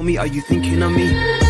Me, are you thinking of me.